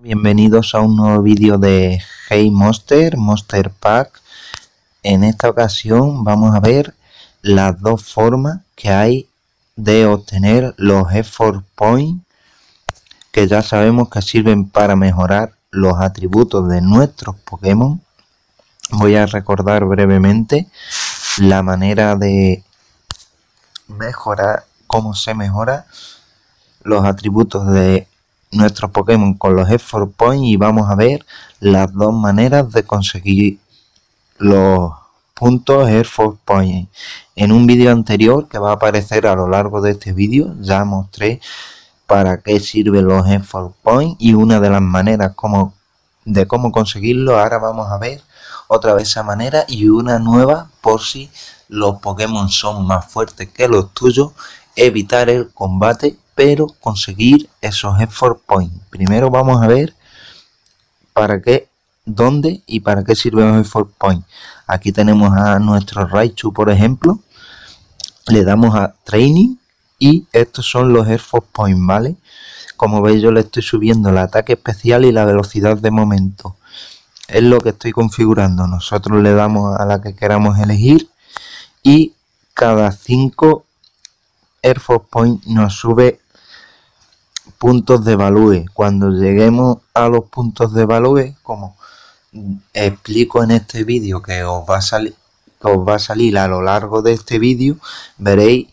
Bienvenidos a un nuevo vídeo de Hey Monster, Monster Pack. En esta ocasión vamos a ver las dos formas que hay de obtener los effort points que ya sabemos que sirven para mejorar los atributos de nuestros Pokémon. Voy a recordar brevemente la manera de mejorar, cómo se mejora los atributos de nuestros Pokémon con los effort points y vamos a ver las dos maneras de conseguir los puntos effort points. En un vídeo anterior que va a aparecer a lo largo de este vídeo ya mostré para qué sirven los effort points y una de las maneras como, de cómo conseguirlo. Ahora vamos a ver otra vez esa manera y una nueva por si los Pokémon son más fuertes que los tuyos. Evitar el combate pero conseguir esos effort points. Primero vamos a ver para qué, dónde y para qué sirven los effort points. Aquí tenemos a nuestro Raichu, por ejemplo. Le damos a Training y estos son los effort points, ¿vale? Como veis yo le estoy subiendo el ataque especial y la velocidad de momento. Es lo que estoy configurando. Nosotros le damos a la que queramos elegir y cada 5 Effort Point nos sube puntos de value. Cuando lleguemos a los puntos de value, como explico en este vídeo que os va a salir os va a salir a lo largo de este vídeo, veréis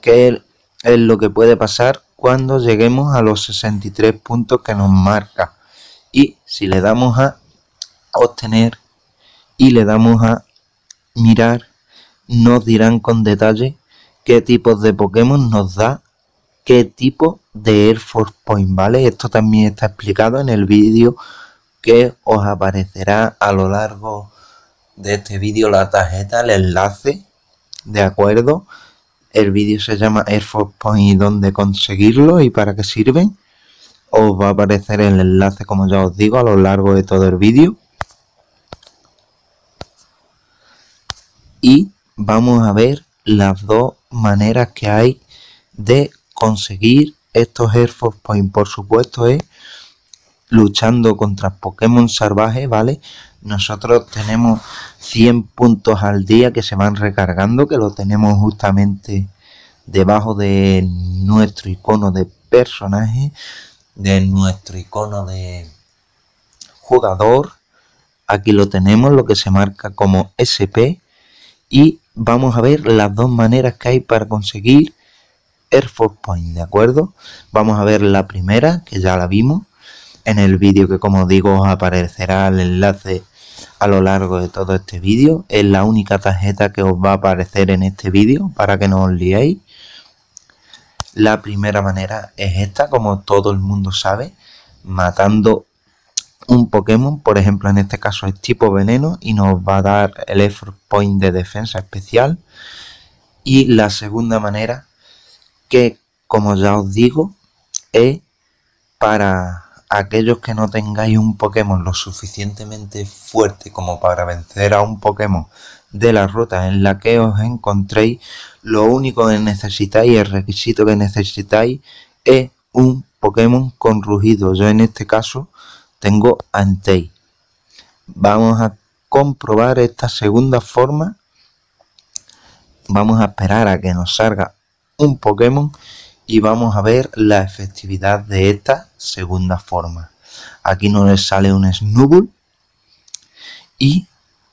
qué es lo que puede pasar cuando lleguemos a los 63 puntos que nos marca. Y si le damos a obtener y le damos a mirar, nos dirán con detalle qué tipos de Pokémon nos da qué tipo de Air Force Point, ¿vale? Esto también está explicado en el vídeo que os aparecerá a lo largo de este vídeo la tarjeta, el enlace, ¿de acuerdo? El vídeo se llama Air Force Point y dónde conseguirlo y para qué sirven. Os va a aparecer el enlace, como ya os digo, a lo largo de todo el vídeo. Y vamos a ver las dos maneras que hay de conseguir estos Air Force Points, por supuesto, es luchando contra Pokémon salvajes, ¿vale? Nosotros tenemos 100 puntos al día que se van recargando, que lo tenemos justamente debajo de nuestro icono de personaje, de nuestro icono de jugador. Aquí lo tenemos, lo que se marca como SP. Y vamos a ver las dos maneras que hay para conseguir Air Force Point, ¿de acuerdo? Vamos a ver la primera, que ya la vimos en el vídeo que como digo os aparecerá el enlace a lo largo de todo este vídeo. Es la única tarjeta que os va a aparecer en este vídeo para que no os liéis. La primera manera es esta, como todo el mundo sabe, matando un Pokémon, por ejemplo en este caso es tipo veneno y nos va a dar el effort point de defensa especial. Y la segunda manera que, como ya os digo, es para aquellos que no tengáis un Pokémon lo suficientemente fuerte como para vencer a un Pokémon de la ruta en la que os encontréis, lo único que necesitáis, el requisito que necesitáis es un Pokémon con rugido. Yo en este caso tengo Antei. Vamos a comprobar esta segunda forma. Vamos a esperar a que nos salga un Pokémon y vamos a ver la efectividad de esta segunda forma. Aquí nos sale un Snubbull y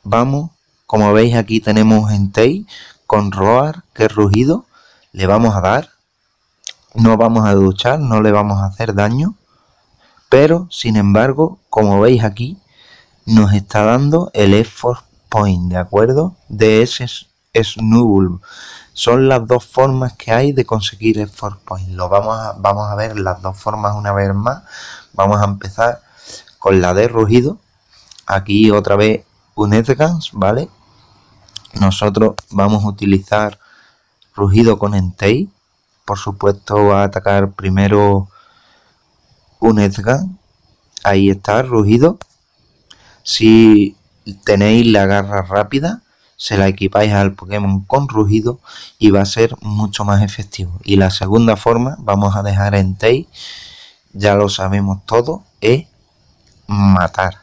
vamos, como veis aquí tenemos Entei con Roar, que es rugido, le vamos a dar, no vamos a duchar, no le vamos a hacer daño, pero sin embargo, como veis aquí, nos está dando el Effort Point, ¿de acuerdo? De ese Snubbull. Son las dos formas que hay de conseguir el Force Point. Lo vamos a, vamos a ver las dos formas una vez más. Vamos a empezar con la de rugido. Aquí otra vez un Edgans, ¿vale? Nosotros vamos a utilizar rugido con Entei. Por supuesto va a atacar primero un Edgan. Ahí está, rugido. Si tenéis la garra rápida, se la equipáis al Pokémon con rugido y va a ser mucho más efectivo. Y la segunda forma, vamos a dejar en Tei, ya lo sabemos todo, es matar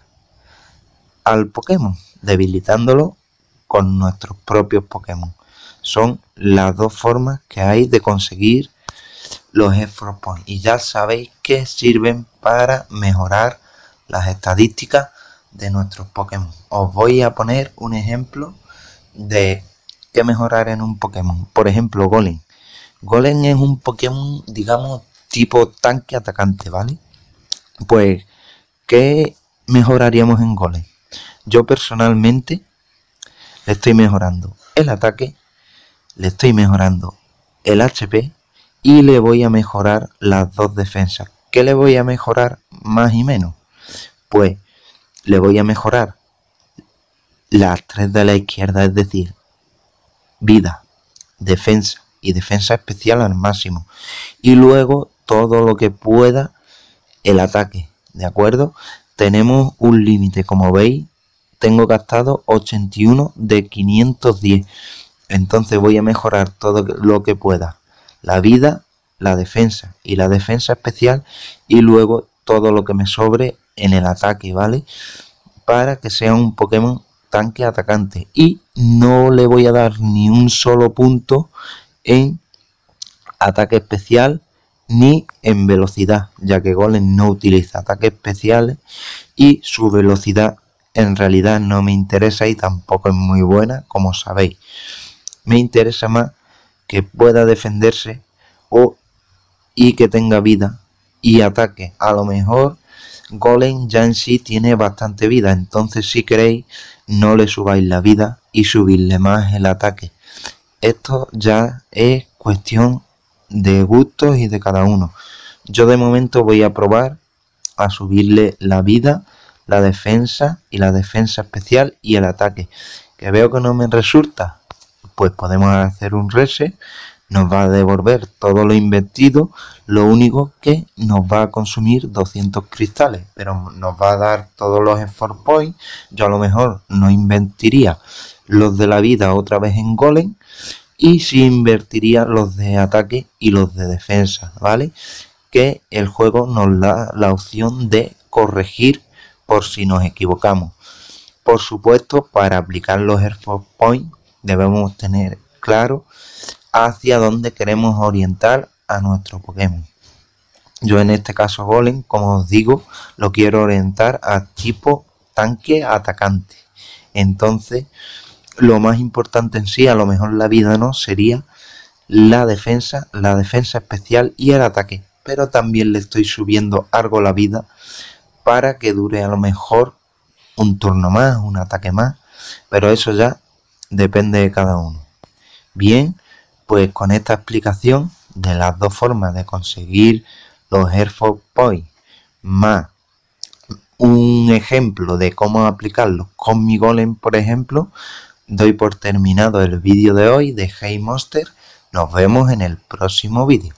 al Pokémon, debilitándolo con nuestros propios Pokémon. Son las dos formas que hay de conseguir los Effort Points. Y ya sabéis que sirven para mejorar las estadísticas de nuestros Pokémon. Os voy a poner un ejemplo de qué mejorar en un Pokémon. Por ejemplo, Golem. Golem es un Pokémon, digamos, tipo tanque atacante, ¿vale? Pues, ¿qué mejoraríamos en Golem? Yo personalmente le estoy mejorando el ataque, le estoy mejorando el HP y le voy a mejorar las dos defensas. ¿Qué le voy a mejorar más y menos? Pues le voy a mejorar las tres de la izquierda, es decir, vida, defensa y defensa especial al máximo. Y luego todo lo que pueda el ataque, ¿de acuerdo? Tenemos un límite, como veis, tengo gastado 81 de 510. Entonces voy a mejorar todo lo que pueda. La vida, la defensa y la defensa especial y luego todo lo que me sobre en el ataque, ¿vale? Para que sea un Pokémon tanque atacante y no le voy a dar ni un solo punto en ataque especial ni en velocidad, ya que Golem no utiliza ataques especiales y su velocidad en realidad no me interesa y tampoco es muy buena, como sabéis. Me interesa más que pueda defenderse o y que tenga vida y ataque. A lo mejor Golem ya en sí tiene bastante vida, entonces si queréis no le subáis la vida y subirle más el ataque. Esto ya es cuestión de gustos y de cada uno. Yo de momento voy a probar a subirle la vida, la defensa y la defensa especial y el ataque. Que veo que no me resulta, pues podemos hacer un reset nos va a devolver todo lo invertido, lo único que nos va a consumir 200 cristales, pero nos va a dar todos los effort points. Yo a lo mejor no invertiría los de la vida otra vez en golem y sí invertiría los de ataque y los de defensa, ¿vale? Que el juego nos da la opción de corregir por si nos equivocamos. Por supuesto, para aplicar los effort points debemos tener claro hacia dónde queremos orientar a nuestro Pokémon. Yo en este caso Golem, como os digo, lo quiero orientar a tipo tanque atacante. Entonces, lo más importante en sí, a lo mejor la vida no, sería la defensa, la defensa especial y el ataque. Pero también le estoy subiendo algo la vida para que dure a lo mejor un turno más, un ataque más. Pero eso ya depende de cada uno. Bien, pues con esta explicación de las dos formas de conseguir los Airforce Points más un ejemplo de cómo aplicarlos con mi golem, por ejemplo, doy por terminado el vídeo de hoy de Hey Monster. Nos vemos en el próximo vídeo.